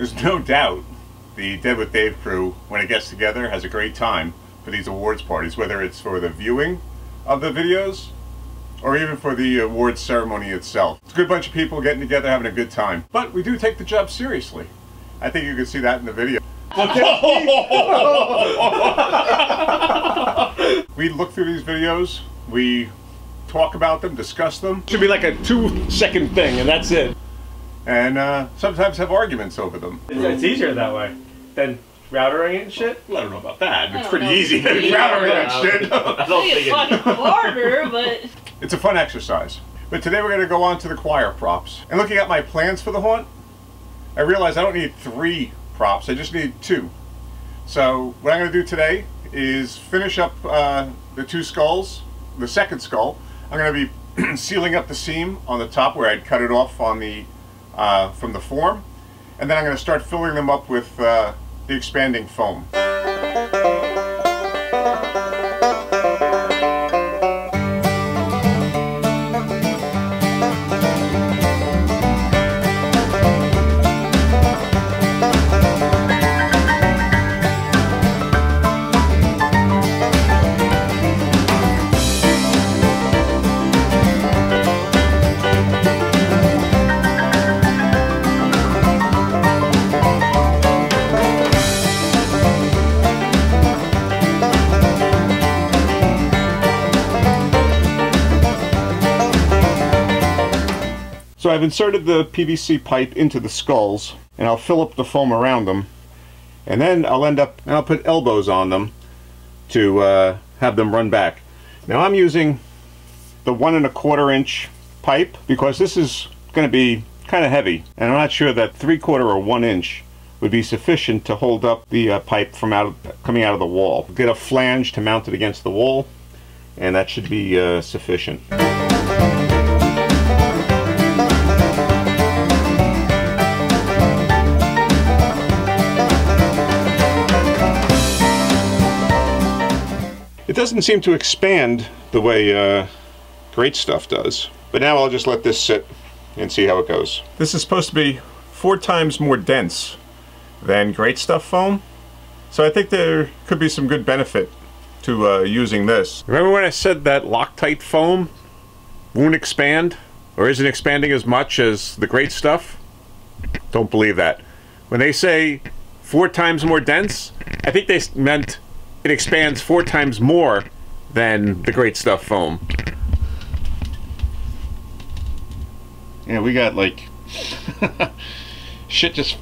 There's no doubt the Dead with Dave crew, when it gets together, has a great time for these awards parties, whether it's for the viewing of the videos or even for the awards ceremony itself. It's a good bunch of people getting together having a good time. But we do take the job seriously. I think you can see that in the video. we look through these videos, we talk about them, discuss them, It Should be like a two second thing, and that's it. And uh, sometimes have arguments over them. It's, it's easier that way than routering it and shit. Well, I don't know about that. It's pretty know. easy. Yeah. Routing that shit. I think it's fucking harder, but It's a fun exercise. But today we're going to go on to the choir props. And looking at my plans for the haunt, I realized I don't need three props, I just need two. So what I'm going to do today is finish up uh, the two skulls, the second skull. I'm going to be sealing up the seam on the top where I'd cut it off on the uh, from the form. And then I'm going to start filling them up with uh, the expanding foam. So I've inserted the PVC pipe into the skulls and I'll fill up the foam around them and then I'll end up and I'll put elbows on them to uh, have them run back. Now I'm using the one and a quarter inch pipe because this is going to be kind of heavy and I'm not sure that three quarter or one inch would be sufficient to hold up the uh, pipe from out of, coming out of the wall. Get a flange to mount it against the wall and that should be uh, sufficient. Doesn't seem to expand the way uh, great stuff does. But now I'll just let this sit and see how it goes. This is supposed to be four times more dense than great stuff foam. So I think there could be some good benefit to uh, using this. Remember when I said that Loctite foam won't expand or isn't expanding as much as the great stuff? Don't believe that. When they say four times more dense, I think they meant it expands four times more than the great stuff foam. Yeah, we got like shit just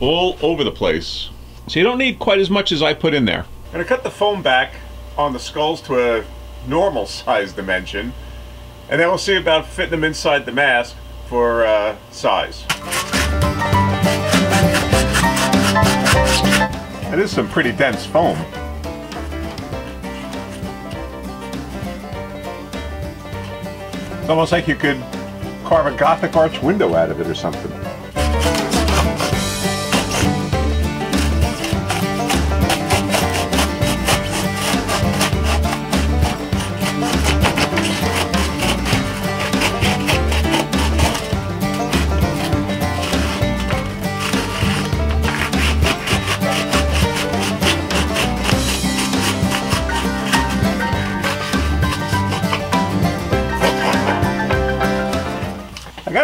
all over the place. So you don't need quite as much as I put in there. I'm gonna cut the foam back on the skulls to a normal size dimension, and then we'll see about fitting them inside the mask for uh, size. That is some pretty dense foam. It's almost like you could carve a Gothic arch window out of it or something.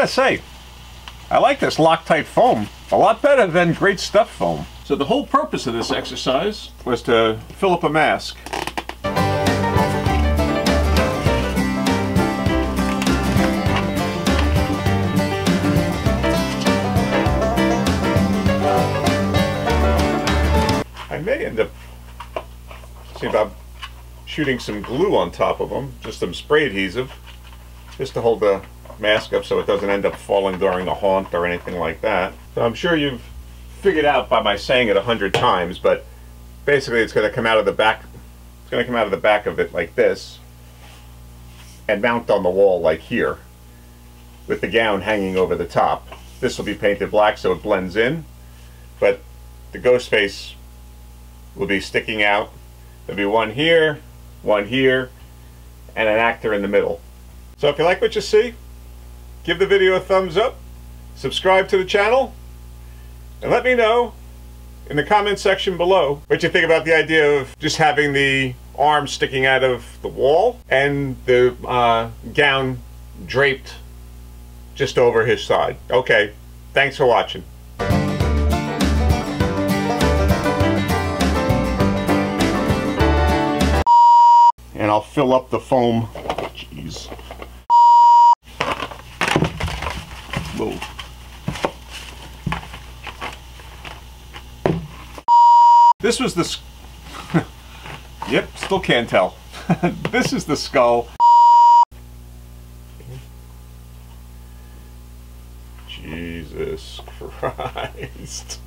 Gotta say, I like this Loctite foam a lot better than great stuff foam. So the whole purpose of this exercise was to fill up a mask. I may end up see about shooting some glue on top of them, just some spray adhesive, just to hold the mask up so it doesn't end up falling during a haunt or anything like that. So I'm sure you've figured out by my saying it a hundred times, but basically it's going to come out of the back. It's going to come out of the back of it like this, and mount on the wall like here, with the gown hanging over the top. This will be painted black so it blends in, but the ghost face will be sticking out. There'll be one here, one here, and an actor in the middle. So if you like what you see, give the video a thumbs up, subscribe to the channel, And let me know in the comment section below what you think about the idea of just having the arm sticking out of the wall and the uh, gown draped just over his side. Okay, thanks for watching. And I'll fill up the foam. Jeez. This was the. yep, still can't tell. this is the skull. Jesus Christ.